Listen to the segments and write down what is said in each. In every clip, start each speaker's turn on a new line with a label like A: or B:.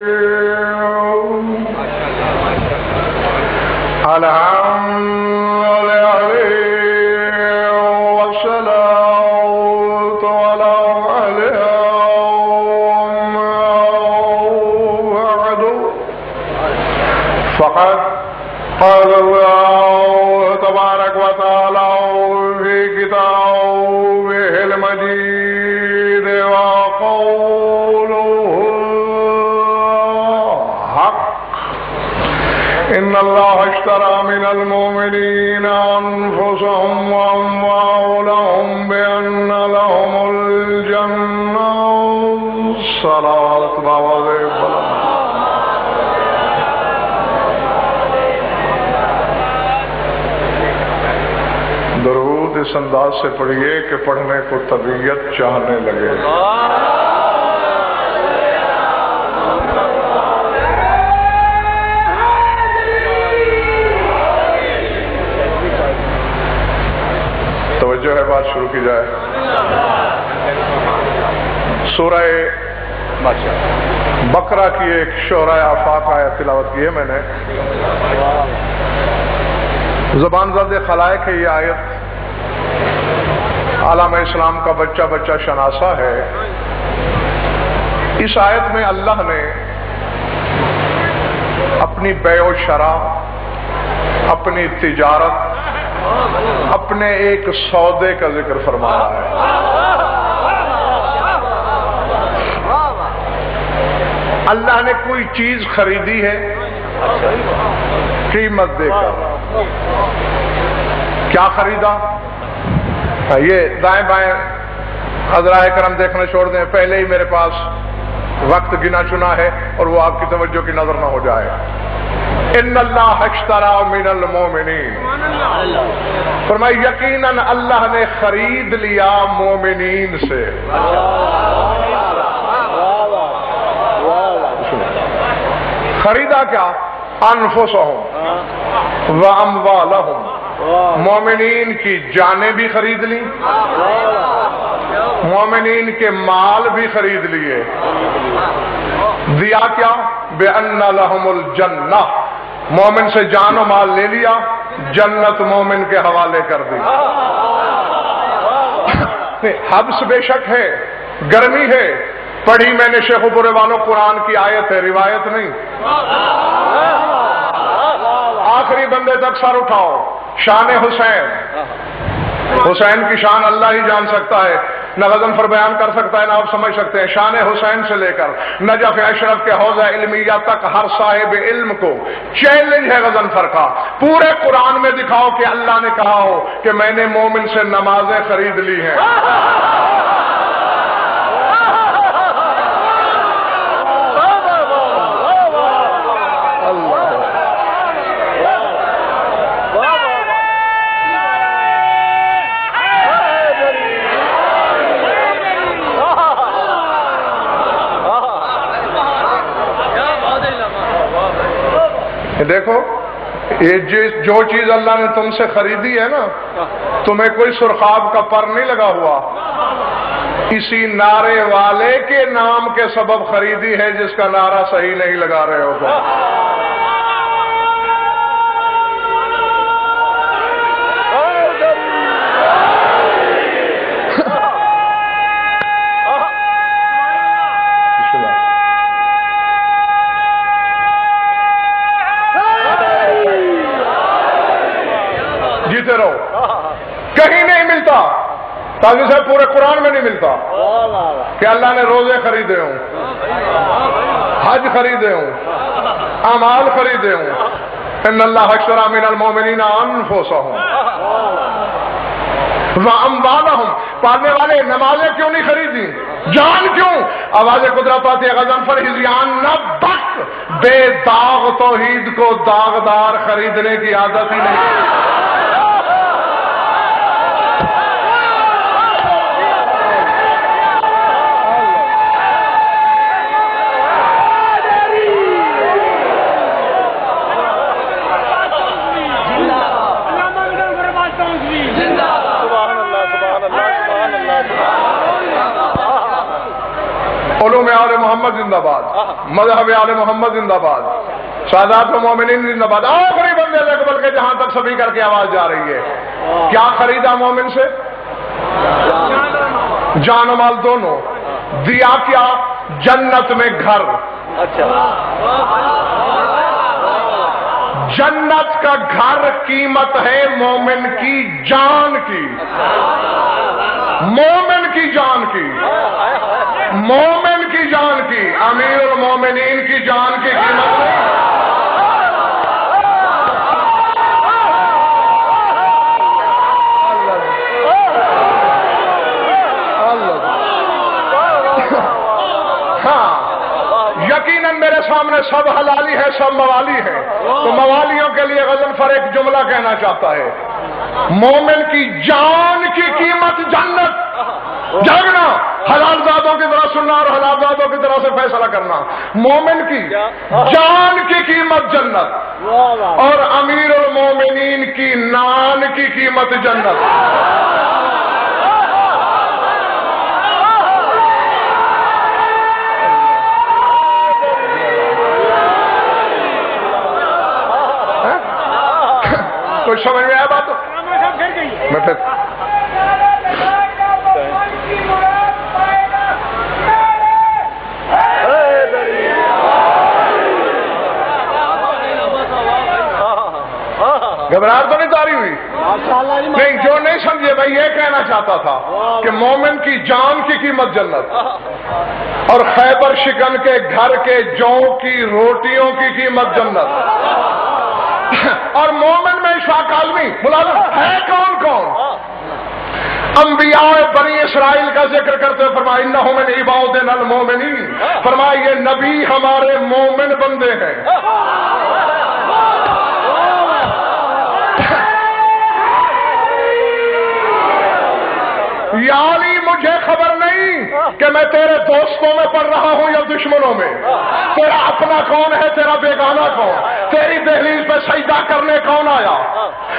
A: Uh... اشترى من المؤمنين أنفسهم وأموالهم بأن لهم الجنة صلاة الله درود اس انداز سے پڑھیے کہ پڑھنے کو طبیعت چاہنے لگے۔ بات شروع کی جائے۔ سورہ بکرا کی ایک شعرۂ آفاق آیا، تلاوت کی ہے میں نے۔ زبان زد خلائق ہے، یہ آیت عالم اسلام کا بچہ بچہ شناسا ہے۔ اس آیت میں اللہ نے اپنی بے و شرح اپنی تجارت اپنے ایک سودے کا ذکر فرمایا ہے۔ اللہ نے کوئی چیز خریدی ہے؟ قیمت دے کر کیا خریدا؟ یہ دائیں بائیں حضرائے کرم دیکھنا چھوڑ دیں۔ پہلے ہی میرے پاس وقت گنا چنا ہے اور وہ آپ کی توجہ کی نظر نہ ہو جائے۔ ان اللہ اشترا من المومنین فرمائی، یقیناً اللہ نے خرید لیا مومنین سے. خریدا کیا؟ انفسہم و اموالہم۔ مومنین کی جانیں بھی خرید لی مومنین کے مال بھی خرید لیے۔ دیا کیا؟ بے ان لہم الجنہ۔ مومن سے جان و مال لے لیا، جنت مومن کے حوالے کر دی۔ حبس بے شک ہے، گرمی ہے۔ پڑھی میں نے شیخ برے والوں قرآن کی آیت ہے، روایت نہیں۔ آخری بندے تک سر اٹھاؤ شان حسین۔ حسین کی شان اللہ ہی جان سکتا ہے۔ نہ غزن پر بیان کر سکتا ہے، نہ آپ سمجھ سکتے ہیں۔ شان حسین سے لے کر نجف اشرف کے حوضہ علمیہ تک ہر صاحب علم کو چیلنج ہے غزن پر کا پورے قرآن میں دکھاؤ کہ اللہ نے کہا ہو کہ میں نے مومن سے نمازیں خرید لی ہیں۔ دیکھو، یہ جو چیز اللہ نے تم سے خریدی ہے نا، تمہیں کوئی سرخاب کا پر نہیں لگا ہوا۔ کسی نعرے والے کے نام کے سبب خریدی ہے، جس کا نعرہ صحیح نہیں لگا رہے ہو۔ کہیں نہیں ملتا۔ تاکہ سے پورے قرآن میں نہیں ملتا۔ کہ اللہ نے روزے خریدے ہوں، حج خریدے ہوں امال خریدے ہوں۔ ان اللہ حشرا من المومنین انفسہم واموالہم پڑھنے والے نمازیں کیوں نہیں خریدی جان کیوں؟ آواز قدرت آتی ہے غزن پر ہزیان نہ بک بے داغ توحید کو داغدار خریدنے کی عادت ہی نہیں۔ آل محمد زندہ باد مذہب آل محمد زندہ باد سادات مومنین زندہ باد۔ آخری بندے اکبر کے جہاں تک سبھی کر کے آواز جا رہی ہے۔ کیا خریدا مومن سے؟ جان و مال دونوں۔ دیا کیا؟ جنت میں گھر۔ جنت کا گھر قیمت ہے مومن کی جان کی۔ مومن کی جان کی۔ مومن کی جان کی، امیر المومنین کی جان کی قیمت ہاں یقیناً میرے سامنے سب حلالی ہے سب موالی ہے تو موالیوں کے لیے غزل فر ایک جملہ کہنا چاہتا ہے۔ مومن کی جان کی قیمت جنت۔ جاگنا حلال زادوں کی طرح سننا اور حلال زادوں کی طرح سے فیصلہ کرنا مومن کی جان کی قیمت جنت اور امیر المومنین کی نان کی قیمت جنت کچھ سمجھ میں آیا بات میں پھر گھبراہٹ تو نہیں تاری ہوئی؟ نہیں جو نہیں سمجھے میں یہ کہنا چاہتا تھا کہ مومن کی جان کی قیمت جنت اور خیبر شکن کے گھر کے جو کی روٹیوں کی قیمت جنت۔ اور مومن میں شاہ عالمی ملازم ہے کون کون؟ انبیاء بنی اسرائیل کا ذکر کرتے فرمایا انہوں من عباد المومنین۔ فرمایا یہ نبی ہمارے مومن بندے ہیں۔ کہ میں تیرے دوستوں میں پڑھ رہا ہوں یا دشمنوں میں؟ تیرا اپنا کون ہے؟ تیرا بیگانہ کون؟ تیری دہلیز پہ سجدہ کرنے کون آیا؟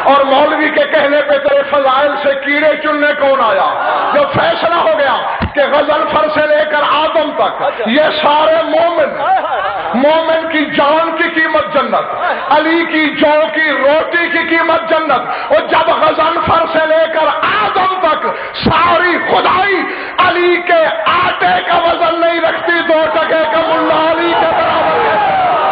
A: اور مولوی کے کہنے پہ تیرے فضائل سے کیڑے چننے کون آیا؟ جو فیصلہ ہو گیا کہ غزل فر سے لے کر آدم تک، یہ سارے مومن مومن کی جان جنت۔ علی کی جو کی روٹی کی قیمت جنت۔ اور جب غزل فر سے لے کر آدم تک ساری خدائی علی کے آٹے کا وزن نہیں رکھتی، دو ٹکے کا ملا علی کے برابر۔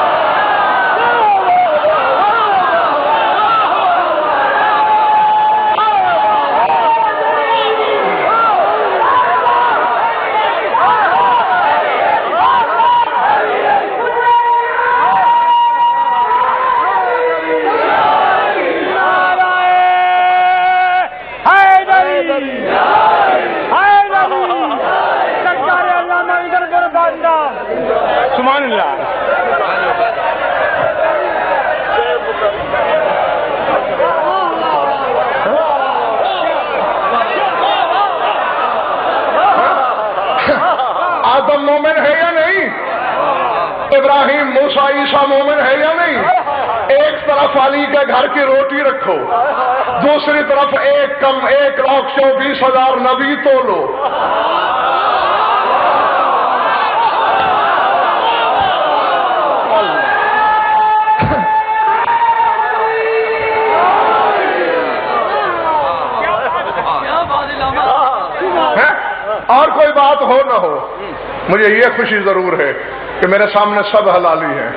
A: ابراہیم موسا عیسیٰ مومن ہے یا نہیں؟ ایک طرف علی کے گھر کی روٹی رکھو دوسری طرف ایک کم ایک لاکھ چوبیس ہزار نبی تو لو ہیں؟ اور کوئی بات ہو نہ ہو مجھے یہ خوشی ضرور ہے کہ میرے سامنے سب حلالی ہیں۔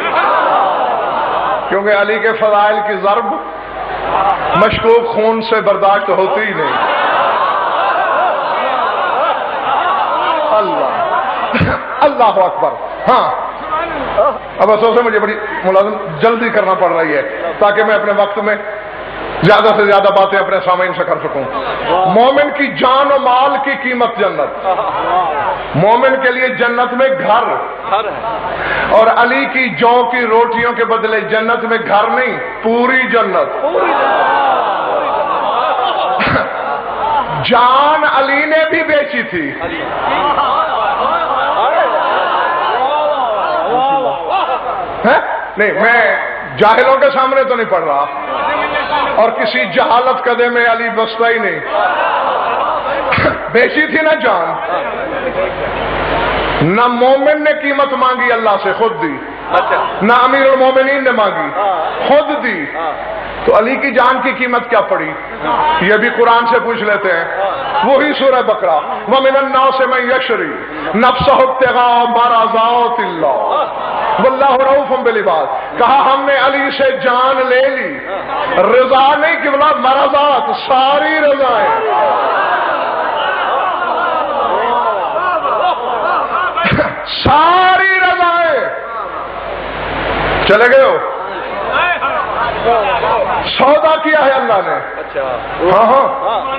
A: کیونکہ علی کے فضائل کی ضرب مشکوک خون سے برداشت ہوتی ہی نہیں۔ اللہ۔ اللہ اکبر۔ ہاں۔ اب افسوس ہے مجھے بڑی ملازم جلدی کرنا پڑ رہی ہے تاکہ میں اپنے وقت میں زیادہ سے زیادہ باتیں اپنے سامعین سے کر سکوں مومن کی جان و مال کی قیمت جنت مومن کے لیے جنت میں گھر اور علی کی جو کی روٹیوں کے بدلے جنت میں گھر نہیں پوری جنت جان علی نے بھی بیچی تھی ہیں؟ نہیں میں جاہلوں کے سامنے تو نہیں پڑھ رہا اور کسی جہالت قدے میں علی بستا ہی نہیں۔ بیچی تھی نا جان۔ نہ مومن نے قیمت مانگی اللہ سے خود دی۔
B: اچھا۔
A: نہ امیر المومنین نے مانگی خود دی۔
B: ہاں۔
A: تو علی کی جان کی قیمت کیا پڑی؟ یہ بھی قرآن سے پوچھ لیتے ہیں۔ وہی سورہ بکرا ومن الناس سے میں یشری نفس مرضات اللہ۔ واللہ رؤوف بالعباد. کہا ہم نے علی سے جان لے لی. رضا نہیں کہ بلا مرضات ساری رضائیں ساری رضائیں چلے گئے ہو؟ سودا کیا ہے اللہ نے؟
B: اچھا.
A: ہاں ہاں.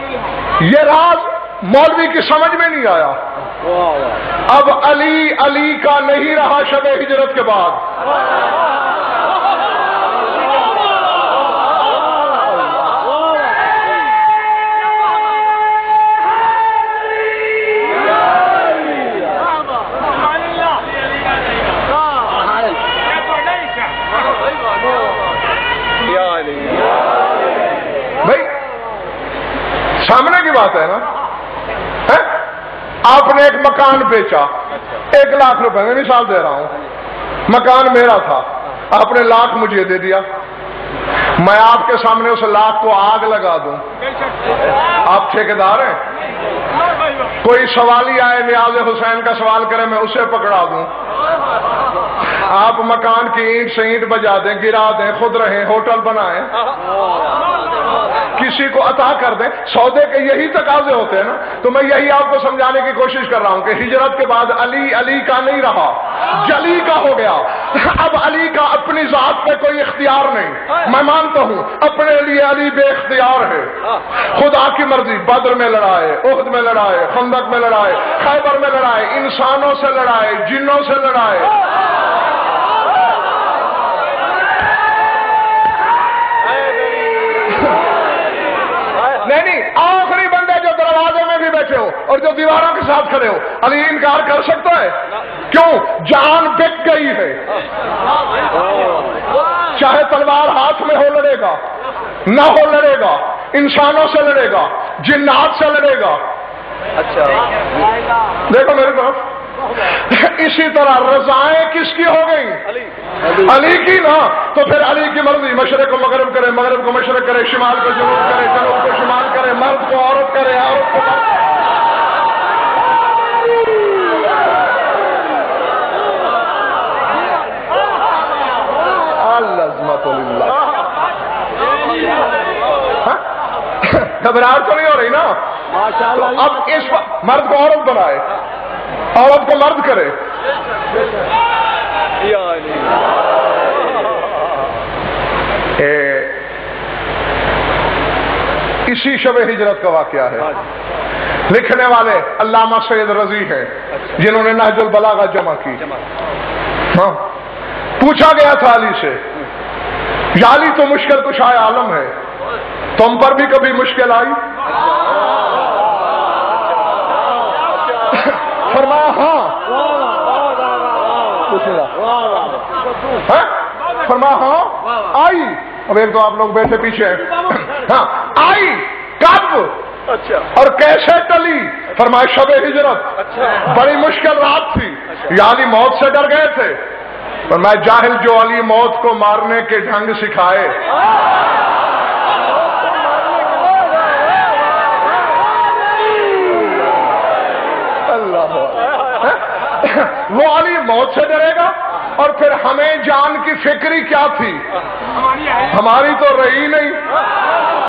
A: یہ راز مولوی کی سمجھ میں نہیں آیا. اب علی علی کا نہیں رہا شب ہجرت کے بعد۔ بھائی، سامنے کی بات ہے نا؟ آپ نے ایک مکان بیچا، ایک لاکھ روپے میں مثال دے رہا ہوں۔ مکان میرا تھا، آپ نے لاکھ مجھے دے دیا۔ میں آپ کے سامنے اس لاکھ کو آگ لگا دوں۔ آپ ٹھیکیدار ہیں؟ کوئی سوالی آئے نیاز حسین کا سوال کرے، میں اسے پکڑا دوں۔ آپ مکان کی اینٹ سے اینٹ بجا دیں، گرا دیں، خود رہیں، ہوٹل بنائیں۔ کسی کو عطا کر دیں، سودے کے یہی تقاضے ہوتے ہیں نا۔ تو میں یہی آپ کو سمجھانے کی کوشش کر رہا ہوں کہ ہجرت کے بعد علی علی کا نہیں رہا، جلی کا ہو گیا۔ اب علی کا اپنی ذات پہ کوئی اختیار نہیں۔ میں مانتا ہوں، اپنے لیے علی بے اختیار ہے۔ خدا کی مرضی، بدر میں لڑائے عہد میں لڑائے، خندق میں لڑائے، خیبر میں لڑائے، انسانوں سے لڑائے، جنوں سے لڑائے۔ نہیں نہیں آخری بندے جو دروازے میں بھی بیٹھے ہو اور جو دیواروں کے ساتھ کھڑے ہو علی انکار کر سکتا ہے؟ کیوں؟ جان بک گئی ہے۔ چاہے تلوار ہاتھ میں ہو لڑے گا نہ ہو لڑے گا انسانوں سے لڑے گا جنات سے لڑے گا۔
B: اچھا۔
A: دیکھو میری طرف اسی طرح رضائیں کس کی ہو گئی؟
B: علی.
A: کی نا؟ تو پھر علی کی مرضی مشرق کو مغرب کرے مغرب کو مشرق کرے شمال کو جنوب کرے جنوب کو شمال کرے مرد کو عورت کرے عورت کو مرد ہاں؟ گھبراہٹ تو نہیں ہو رہی نا؟ اب اس مرد کو عورت بنائے۔ عورت کو مرد کرے۔ اے، اسی شب ہجرت کا واقعہ ہے۔ لکھنے والے علامہ سید رضی ہیں جنہوں نے نہج البلاغہ جمع کی۔ ہاں۔ پوچھا گیا تھا علی سے یا علی تو مشکل کچھ آئے عالم ہے۔ تم پر بھی کبھی مشکل آئی فرمایا ہاں ہاں؟ فرمایا ہاں۔ آئی۔ اب ایک تو آپ لوگ بیٹھے پیچھے۔ ہیں ہاں۔ آئی کب؟
B: اچھا۔
A: اور کیسے ٹلی؟ فرمایا شب ہجرت۔
B: اچھا۔
A: بڑی مشکل رات تھی۔ یا علی موت سے ڈر گئے تھے۔ میں جاہل جو علی موت کو مارنے کے ڈھنگ سکھائے۔ اللہ وہ علی موت سے ڈرے گا؟ اور پھر ہمیں جان کی فکری کیا تھی؟ ہماری تو رہی نہیں۔